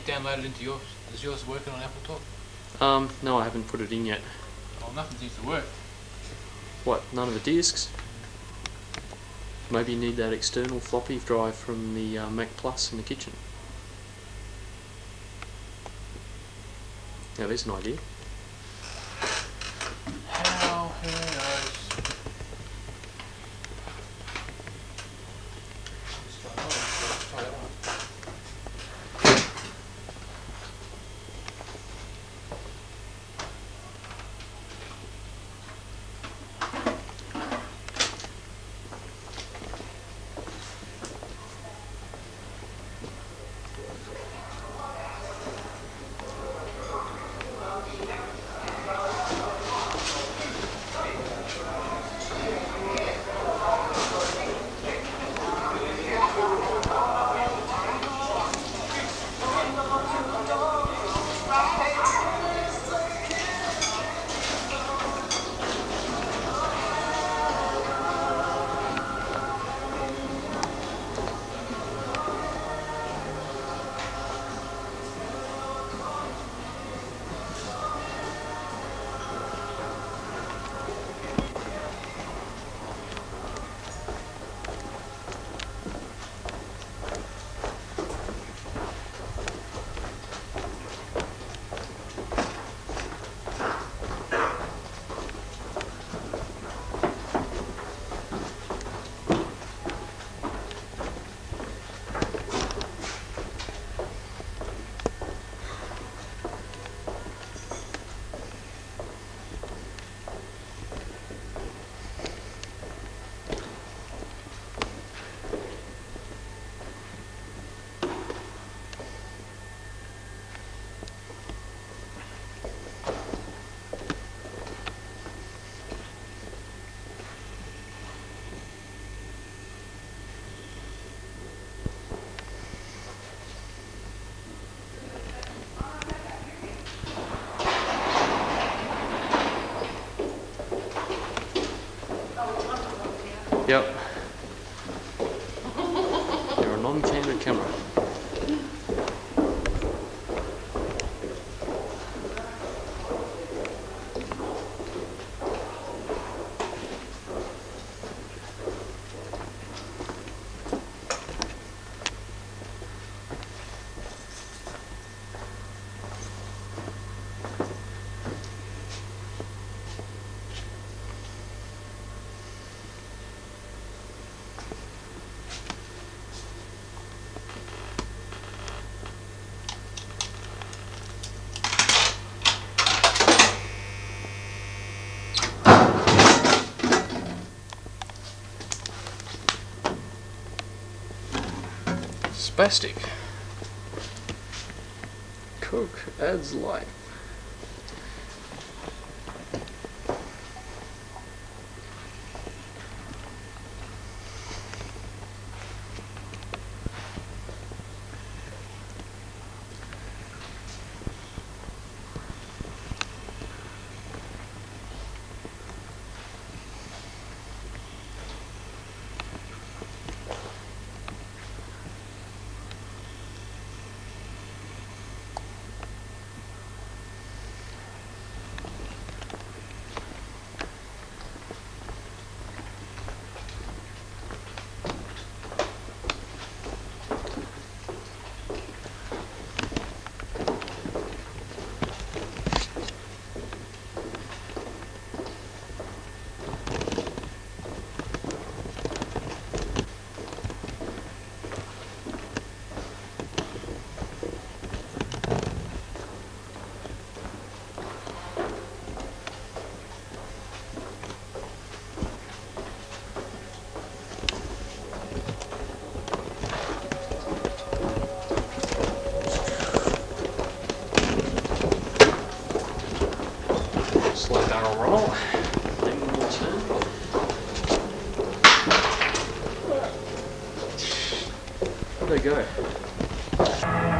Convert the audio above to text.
downloaded into yours? Is yours working on Apple Talk? Um, no, I haven't put it in yet. Well, nothing seems to work. What? None of the discs? Maybe you need that external floppy drive from the uh, Mac Plus in the kitchen. Now there's an idea. Yep. Spastic. Coke adds life. There How'd they go?